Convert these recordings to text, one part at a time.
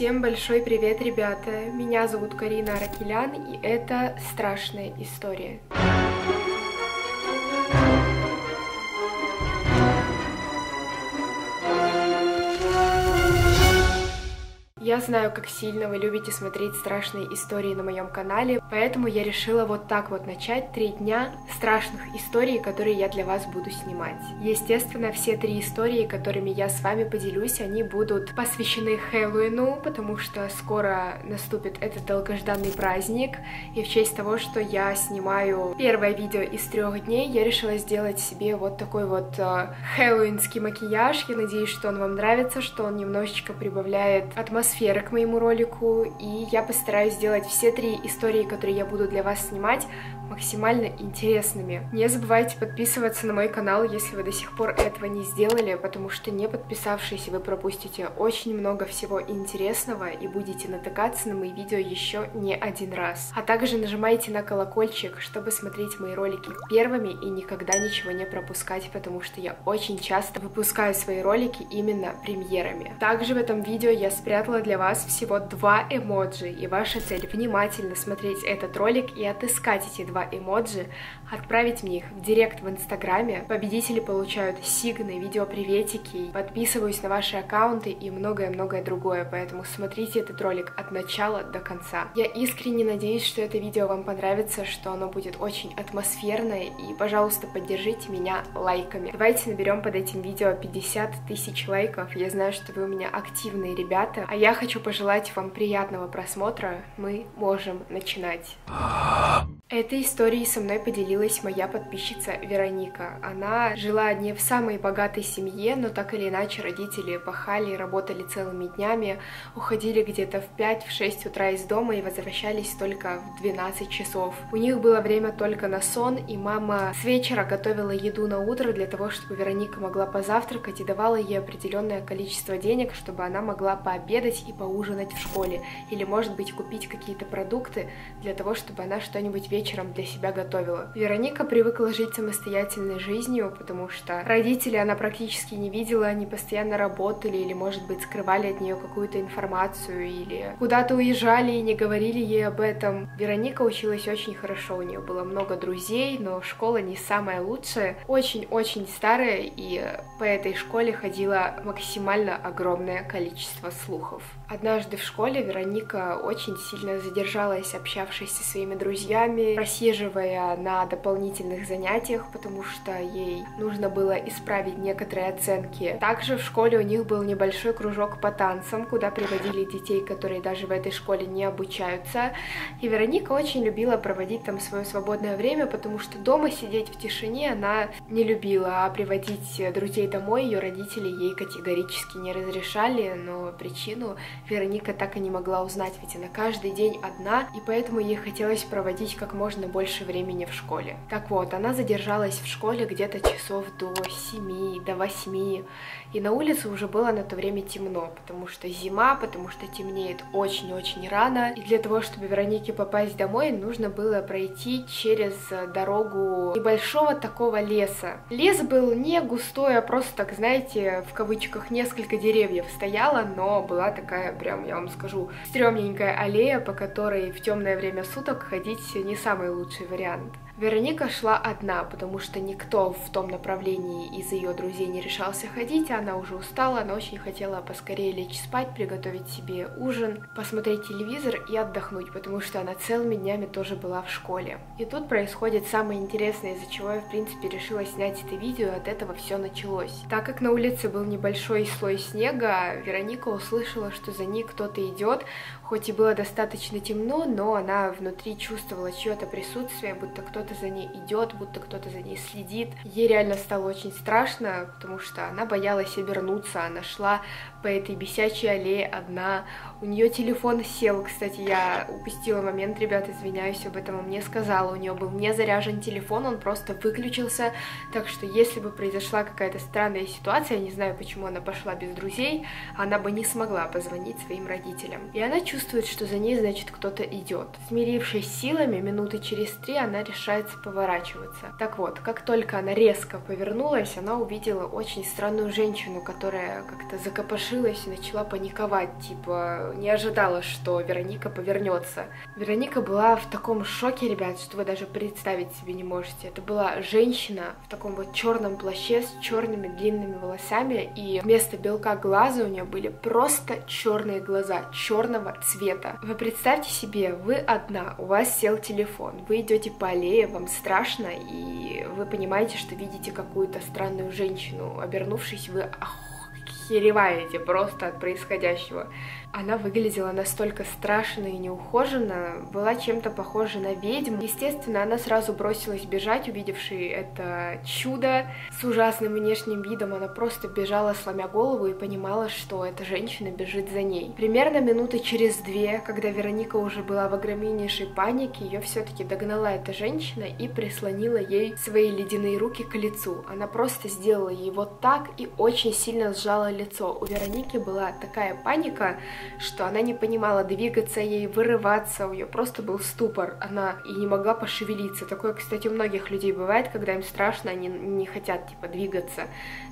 Всем большой привет, ребята! Меня зовут Карина Аракелян, и это страшная история. Я знаю, как сильно вы любите смотреть страшные истории на моем канале, поэтому я решила вот так вот начать три дня страшных историй, которые я для вас буду снимать. Естественно, все три истории, которыми я с вами поделюсь, они будут посвящены Хэллоуину, потому что скоро наступит этот долгожданный праздник, и в честь того, что я снимаю первое видео из трех дней, я решила сделать себе вот такой вот э, хэллоуинский макияж. Я надеюсь, что он вам нравится, что он немножечко прибавляет атмосферу атмосфера к моему ролику, и я постараюсь сделать все три истории, которые я буду для вас снимать, максимально интересными. Не забывайте подписываться на мой канал, если вы до сих пор этого не сделали, потому что не подписавшись, вы пропустите очень много всего интересного и будете натыкаться на мои видео еще не один раз. А также нажимайте на колокольчик, чтобы смотреть мои ролики первыми и никогда ничего не пропускать, потому что я очень часто выпускаю свои ролики именно премьерами. Также в этом видео я спрятала для вас всего два эмоджи, и ваша цель внимательно смотреть этот ролик и отыскать эти два два эмоджи, отправить мне их в директ в Инстаграме. Победители получают сигны, видеоприветики, подписываюсь на ваши аккаунты и многое-многое другое, поэтому смотрите этот ролик от начала до конца. Я искренне надеюсь, что это видео вам понравится, что оно будет очень атмосферное, и, пожалуйста, поддержите меня лайками. Давайте наберем под этим видео 50 тысяч лайков, я знаю, что вы у меня активные ребята, а я хочу пожелать вам приятного просмотра, мы можем начинать. Этой историей со мной поделилась моя подписчица Вероника. Она жила не в самой богатой семье, но так или иначе родители пахали, работали целыми днями, уходили где-то в 5-6 утра из дома и возвращались только в 12 часов. У них было время только на сон, и мама с вечера готовила еду на утро для того, чтобы Вероника могла позавтракать и давала ей определенное количество денег, чтобы она могла пообедать и поужинать в школе, или, может быть, купить какие-то продукты для того, чтобы она что-нибудь вечером для себя готовила. Вероника привыкла жить самостоятельной жизнью, потому что родители она практически не видела, они постоянно работали или, может быть, скрывали от нее какую-то информацию или куда-то уезжали и не говорили ей об этом. Вероника училась очень хорошо, у нее было много друзей, но школа не самая лучшая, очень-очень старая, и по этой школе ходило максимально огромное количество слухов. Однажды в школе Вероника очень сильно задержалась, общавшись со своими друзьями, просиживая на дополнительных занятиях, потому что ей нужно было исправить некоторые оценки. Также в школе у них был небольшой кружок по танцам, куда приводили детей, которые даже в этой школе не обучаются. И Вероника очень любила проводить там свое свободное время, потому что дома сидеть в тишине она не любила, а приводить друзей домой ее родители ей категорически не разрешали, но причину Вероника так и не могла узнать, ведь она каждый день одна, и поэтому ей хотелось проводить как можно больше времени в школе. Так вот, она задержалась в школе где-то часов до 7, до 8, и на улице уже было на то время темно, потому что зима, потому что темнеет очень-очень рано, и для того, чтобы Веронике попасть домой, нужно было пройти через дорогу небольшого такого леса. Лес был не густой, а просто, так знаете, в кавычках несколько деревьев стояло, но была такая прям, я вам скажу, стрёмненькая аллея, по которой в темное время суток ходить не самый лучший вариант. Вероника шла одна, потому что никто в том направлении из ее друзей не решался ходить, она уже устала, она очень хотела поскорее лечь спать, приготовить себе ужин, посмотреть телевизор и отдохнуть, потому что она целыми днями тоже была в школе. И тут происходит самое интересное, из-за чего я, в принципе, решила снять это видео, от этого все началось. Так как на улице был небольшой слой снега, Вероника услышала, что за ней кто-то идет, хоть и было достаточно темно, но она внутри чувствовала чье-то присутствие, будто кто-то кто-то за ней идет, будто кто-то за ней следит. Ей реально стало очень страшно, потому что она боялась обернуться, она шла по этой бесячей аллее одна. У нее телефон сел, кстати, я упустила момент, ребят, извиняюсь, об этом мне сказала. У нее был не заряжен телефон, он просто выключился, так что если бы произошла какая-то странная ситуация, я не знаю, почему она пошла без друзей, она бы не смогла позвонить своим родителям. И она чувствует, что за ней, значит, кто-то идет. Смирившись силами, минуты через три она решает пытается поворачиваться. Так вот, как только она резко повернулась, она увидела очень странную женщину, которая как-то закопошилась и начала паниковать, типа не ожидала, что Вероника повернется. Вероника была в таком шоке, ребят, что вы даже представить себе не можете. Это была женщина в таком вот черном плаще с черными длинными волосами, и вместо белка глаза у нее были просто черные глаза, черного цвета. Вы представьте себе, вы одна, у вас сел телефон, вы идете по аллее, вам страшно, и вы понимаете, что видите какую-то странную женщину. Обернувшись, вы охереваете просто от происходящего. Она выглядела настолько страшно и неухоженно, была чем-то похожа на ведьму. Естественно, она сразу бросилась бежать, увидевший это чудо с ужасным внешним видом. Она просто бежала, сломя голову, и понимала, что эта женщина бежит за ней. Примерно минуты через две, когда Вероника уже была в огромнейшей панике, ее все-таки догнала эта женщина и прислонила ей свои ледяные руки к лицу. Она просто сделала ей вот так и очень сильно сжала лицо. У Вероники была такая паника, что она не понимала, двигаться ей, вырываться, у нее просто был ступор, она и не могла пошевелиться. Такое, кстати, у многих людей бывает, когда им страшно, они не хотят, типа, двигаться.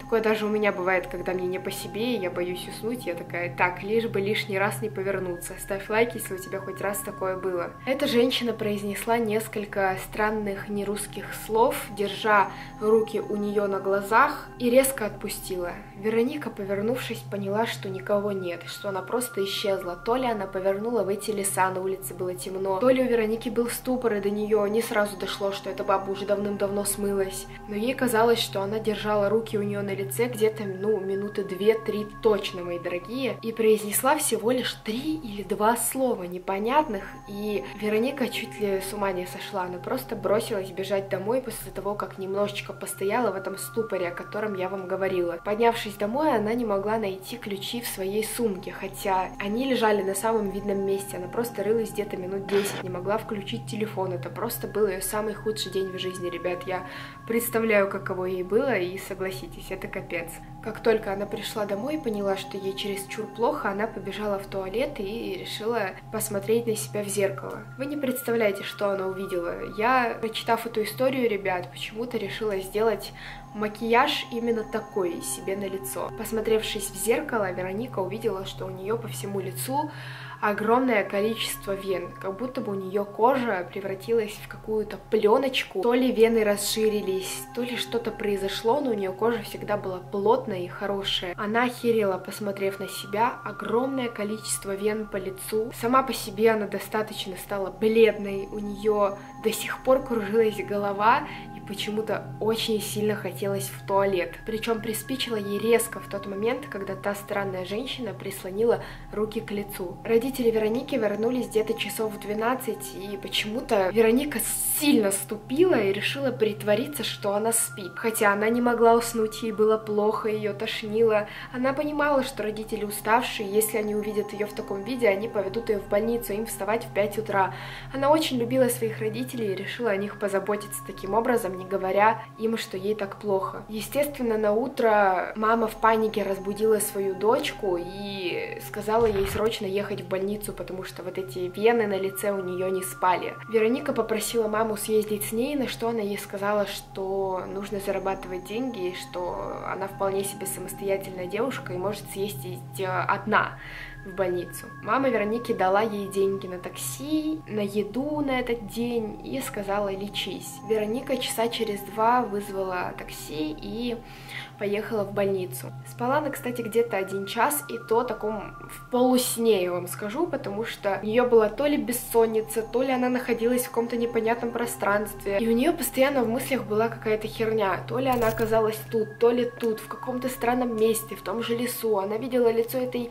Такое даже у меня бывает, когда мне не по себе, и я боюсь уснуть, я такая, так, лишь бы лишний раз не повернуться. Ставь лайк, если у тебя хоть раз такое было. Эта женщина произнесла несколько странных нерусских слов, держа руки у нее на глазах, и резко отпустила. Вероника, повернувшись, поняла, что никого нет, что она просто исчезла. То ли она повернула в эти леса, на улице было темно, то ли у Вероники был ступор, и до нее не сразу дошло, что эта баба уже давным-давно смылась. Но ей казалось, что она держала руки у нее на лице где-то, ну, минуты две-три точно, мои дорогие, и произнесла всего лишь три или два слова непонятных, и Вероника чуть ли с ума не сошла, она просто бросилась бежать домой после того, как немножечко постояла в этом ступоре, о котором я вам говорила. Поднявшись домой, она не могла найти ключи в своей сумке, хотя они лежали на самом видном месте. Она просто рылась где-то минут 10, не могла включить телефон. Это просто был ее самый худший день в жизни, ребят. Я представляю, каково ей было, и согласитесь, это капец. Как только она пришла домой и поняла, что ей чересчур плохо, она побежала в туалет и решила посмотреть на себя в зеркало. Вы не представляете, что она увидела. Я, прочитав эту историю, ребят, почему-то решила сделать макияж именно такой себе на лицо. Посмотревшись в зеркало, Вероника увидела, что у нее по всему лицу огромное количество вен, как будто бы у нее кожа превратилась в какую-то пленочку. То ли вены расширились, то ли что-то произошло, но у нее кожа всегда была плотная и хорошая. Она охерела, посмотрев на себя, огромное количество вен по лицу. Сама по себе она достаточно стала бледной, у нее до сих пор кружилась голова, почему-то очень сильно хотелось в туалет. Причем приспичило ей резко в тот момент, когда та странная женщина прислонила руки к лицу. Родители Вероники вернулись где-то часов в 12, и почему-то Вероника сильно ступила и решила притвориться, что она спит. Хотя она не могла уснуть, ей было плохо, ее тошнило. Она понимала, что родители уставшие, если они увидят ее в таком виде, они поведут ее в больницу, им вставать в 5 утра. Она очень любила своих родителей и решила о них позаботиться таким образом, не говоря им, что ей так плохо. Естественно, на утро мама в панике разбудила свою дочку и сказала ей срочно ехать в больницу, потому что вот эти вены на лице у нее не спали. Вероника попросила маму съездить с ней, на что она ей сказала, что нужно зарабатывать деньги, и что она вполне себе самостоятельная девушка и может съездить э, одна в больницу. Мама Вероники дала ей деньги на такси, на еду на этот день и сказала лечись. Вероника часа через два вызвала такси и поехала в больницу. Спала она, кстати, где-то один час, и то таком в полусне, я вам скажу, потому что у нее была то ли бессонница, то ли она находилась в каком-то непонятном пространстве, и у нее постоянно в мыслях была какая-то херня, то ли она оказалась тут, то ли тут, в каком-то странном месте, в том же лесу, она видела лицо этой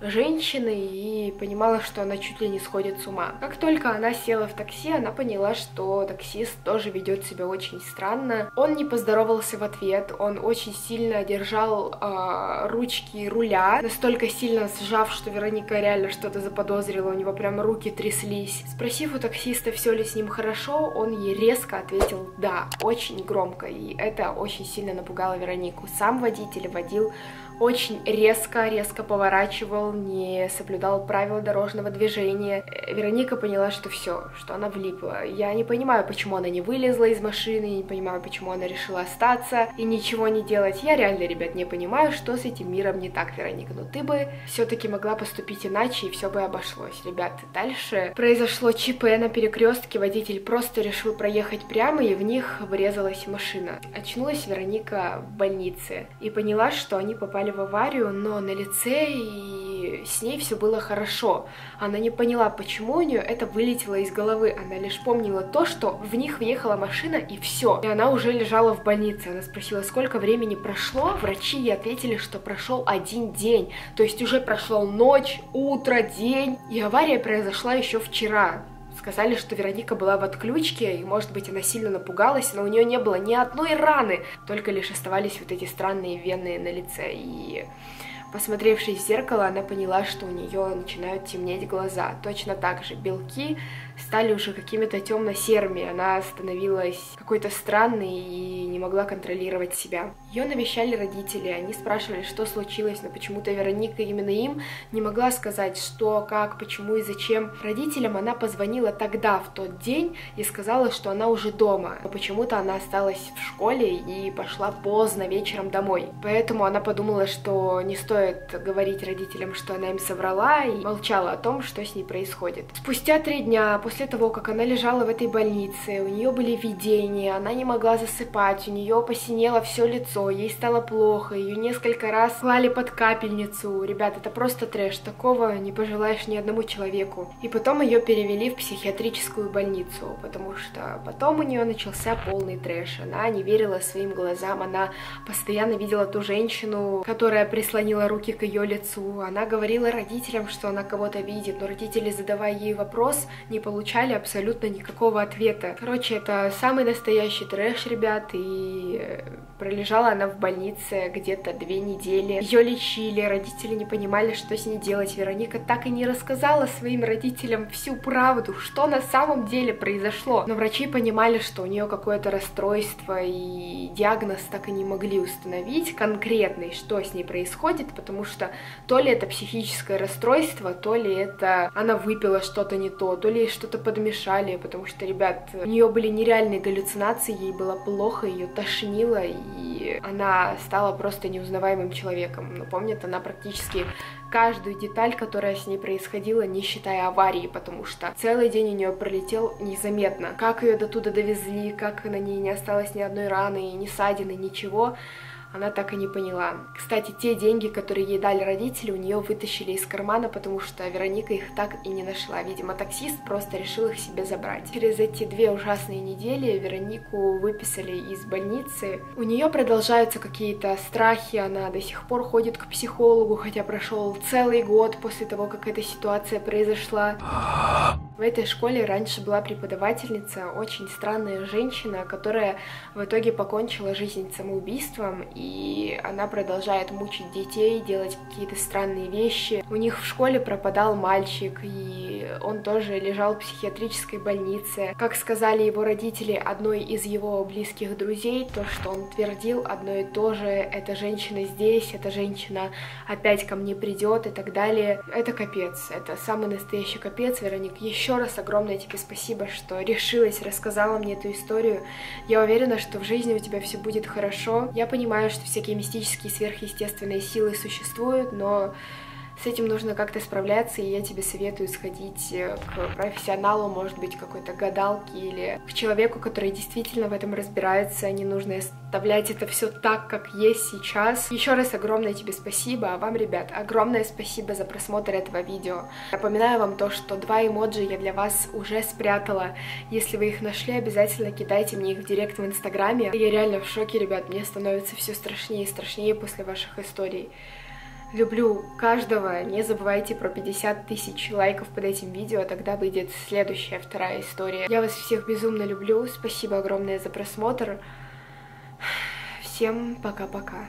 женщины и понимала, что она чуть ли не сходит с ума. Как только она села в такси, она поняла, что таксист тоже ведет себя очень странно. Он не поздоровался в ответ, он очень сильно держал э, ручки руля, настолько сильно сжав, что Вероника реально что-то заподозрила, у него прям руки тряслись. Спросив у таксиста, все ли с ним хорошо, он ей резко ответил «да», очень громко, и это очень сильно напугало Веронику. Сам водитель водил очень резко-резко поворачивал, не соблюдал правила дорожного движения. Э, Вероника поняла, что все, что она влипла. Я не понимаю, почему она не вылезла из машины, не понимаю, почему она решила остаться и ничего не делать. Я реально, ребят, не понимаю, что с этим миром не так, Вероника. Но ты бы все-таки могла поступить иначе, и все бы обошлось. Ребят, дальше произошло ЧП на перекрестке, водитель просто решил проехать прямо, и в них врезалась машина. Очнулась Вероника в больнице и поняла, что они попали в аварию, но на лице и с ней все было хорошо. Она не поняла, почему у нее это вылетело из головы. Она лишь помнила то, что в них въехала машина и все. И она уже лежала в больнице. Она спросила, сколько времени прошло. Врачи ей ответили, что прошел один день. То есть уже прошло ночь, утро, день. И авария произошла еще вчера. Сказали, что Вероника была в отключке, и, может быть, она сильно напугалась, но у нее не было ни одной раны, только лишь оставались вот эти странные вены на лице. И Посмотревшись в зеркало, она поняла, что у нее начинают темнеть глаза. Точно так же белки стали уже какими-то темно-серыми. Она становилась какой-то странной и не могла контролировать себя. Ее навещали родители, они спрашивали, что случилось, но почему-то Вероника именно им не могла сказать, что, как, почему и зачем. Родителям она позвонила тогда, в тот день, и сказала, что она уже дома. Но почему-то она осталась в школе и пошла поздно вечером домой. Поэтому она подумала, что не стоит говорить родителям, что она им соврала, и молчала о том, что с ней происходит. Спустя три дня после того, как она лежала в этой больнице, у нее были видения, она не могла засыпать, у нее посинело все лицо, ей стало плохо, ее несколько раз клали под капельницу. Ребят, это просто трэш, такого не пожелаешь ни одному человеку. И потом ее перевели в психиатрическую больницу, потому что потом у нее начался полный трэш. Она не верила своим глазам, она постоянно видела ту женщину, которая прислонила руки к ее лицу. Она говорила родителям, что она кого-то видит, но родители, задавая ей вопрос, не получали получали абсолютно никакого ответа. Короче, это самый настоящий трэш, ребят, и э, пролежала она в больнице где-то две недели. Ее лечили, родители не понимали, что с ней делать. Вероника так и не рассказала своим родителям всю правду, что на самом деле произошло. Но врачи понимали, что у нее какое-то расстройство, и диагноз так и не могли установить конкретный, что с ней происходит, потому что то ли это психическое расстройство, то ли это она выпила что-то не то, то ли что-то что-то подмешали, потому что, ребят, у нее были нереальные галлюцинации, ей было плохо, ее тошнило, и она стала просто неузнаваемым человеком. Но помнит, она практически каждую деталь, которая с ней происходила, не считая аварии, потому что целый день у нее пролетел незаметно. Как ее до туда довезли, как на ней не осталось ни одной раны, ни ссадины, ничего она так и не поняла. Кстати, те деньги, которые ей дали родители, у нее вытащили из кармана, потому что Вероника их так и не нашла. Видимо, таксист просто решил их себе забрать. Через эти две ужасные недели Веронику выписали из больницы. У нее продолжаются какие-то страхи, она до сих пор ходит к психологу, хотя прошел целый год после того, как эта ситуация произошла. В этой школе раньше была преподавательница, очень странная женщина, которая в итоге покончила жизнь самоубийством, и она продолжает мучить детей, делать какие-то странные вещи. У них в школе пропадал мальчик, и он тоже лежал в психиатрической больнице. Как сказали его родители одной из его близких друзей, то, что он твердил одно и то же, эта женщина здесь, эта женщина опять ко мне придет и так далее. Это капец, это самый настоящий капец, Вероник. Еще раз огромное тебе спасибо, что решилась, рассказала мне эту историю. Я уверена, что в жизни у тебя все будет хорошо. Я понимаю, что всякие мистические сверхъестественные силы существуют, но с этим нужно как-то справляться, и я тебе советую сходить э, к профессионалу, может быть, какой-то гадалке или к человеку, который действительно в этом разбирается. Не нужно оставлять это все так, как есть сейчас. Еще раз огромное тебе спасибо, а вам, ребят, огромное спасибо за просмотр этого видео. Напоминаю вам то, что два эмоджи я для вас уже спрятала. Если вы их нашли, обязательно кидайте мне их в директ в инстаграме. Я реально в шоке, ребят, мне становится все страшнее и страшнее после ваших историй. Люблю каждого. Не забывайте про 50 тысяч лайков под этим видео, тогда выйдет следующая, вторая история. Я вас всех безумно люблю. Спасибо огромное за просмотр. Всем пока-пока.